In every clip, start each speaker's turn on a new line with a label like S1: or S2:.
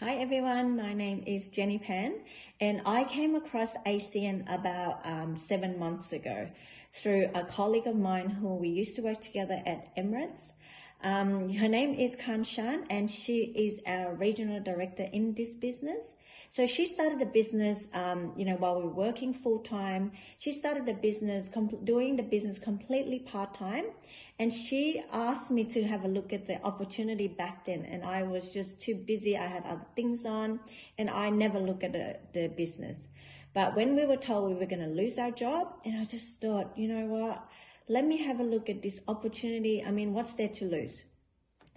S1: Hi everyone, my name is Jenny Pan and I came across ACN about um, seven months ago through a colleague of mine who we used to work together at Emirates. Um, her name is Kanshan and she is our regional director in this business. So she started the business, um, you know, while we were working full time. She started the business, doing the business completely part time. And she asked me to have a look at the opportunity back then. And I was just too busy. I had other things on and I never look at the, the business. But when we were told we were going to lose our job, and I just thought, you know what? Let me have a look at this opportunity. I mean, what's there to lose?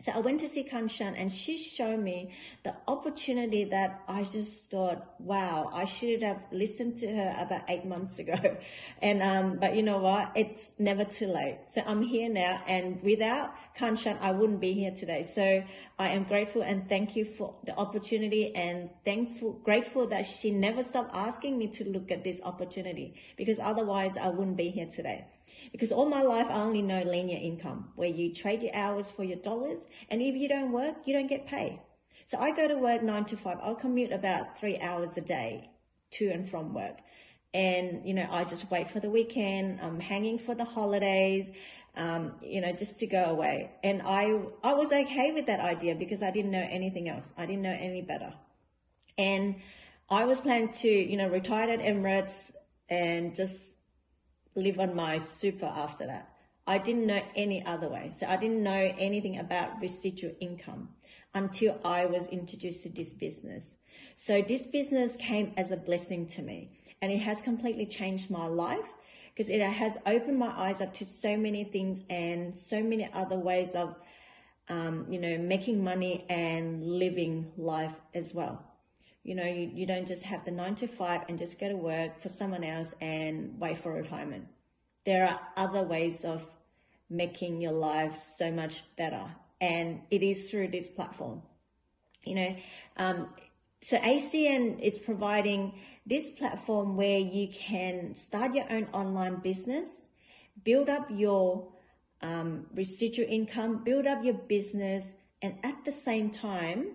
S1: So I went to see Kanshan and she showed me the opportunity that I just thought, wow, I should have listened to her about eight months ago. And, um, but you know what? It's never too late. So I'm here now and without Kanshan, I wouldn't be here today. So I am grateful and thank you for the opportunity and thankful, grateful that she never stopped asking me to look at this opportunity because otherwise I wouldn't be here today. Because all my life, I only know linear income, where you trade your hours for your dollars, and if you don't work, you don't get paid. So I go to work nine to five. I'll commute about three hours a day to and from work. And, you know, I just wait for the weekend. I'm hanging for the holidays, um, you know, just to go away. And I, I was okay with that idea because I didn't know anything else. I didn't know any better. And I was planning to, you know, retire at Emirates and just live on my super after that. I didn't know any other way. So I didn't know anything about residual income until I was introduced to this business. So this business came as a blessing to me and it has completely changed my life because it has opened my eyes up to so many things and so many other ways of, um, you know, making money and living life as well. You know, you, you don't just have the nine to five and just go to work for someone else and wait for retirement. There are other ways of making your life so much better. And it is through this platform. You know, um, so ACN is providing this platform where you can start your own online business, build up your um, residual income, build up your business, and at the same time,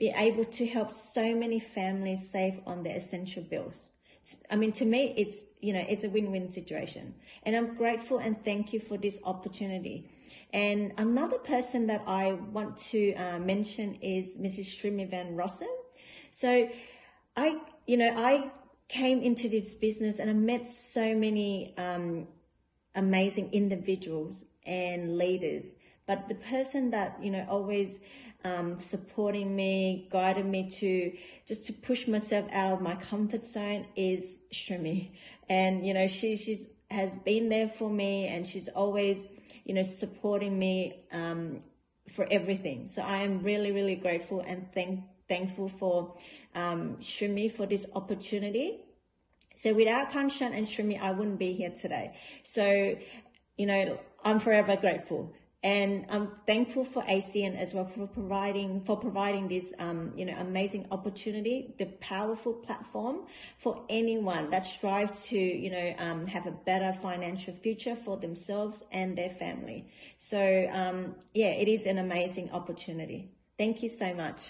S1: be able to help so many families save on their essential bills. I mean, to me, it's, you know, it's a win-win situation. And I'm grateful and thank you for this opportunity. And another person that I want to uh, mention is Mrs. Srimi Van Rossum. So I, you know, I came into this business and I met so many um, amazing individuals and leaders. But the person that, you know, always um, supporting me, guided me to just to push myself out of my comfort zone is Srimi. And, you know, she, she's, has been there for me and she's always, you know, supporting me, um, for everything. So I am really, really grateful and thank, thankful for, um, Srimi for this opportunity. So without Kanshan and Srimi, I wouldn't be here today. So, you know, I'm forever grateful. And I'm thankful for ACN as well for providing for providing this um, you know amazing opportunity, the powerful platform for anyone that strives to you know um, have a better financial future for themselves and their family. So um, yeah, it is an amazing opportunity. Thank you so much.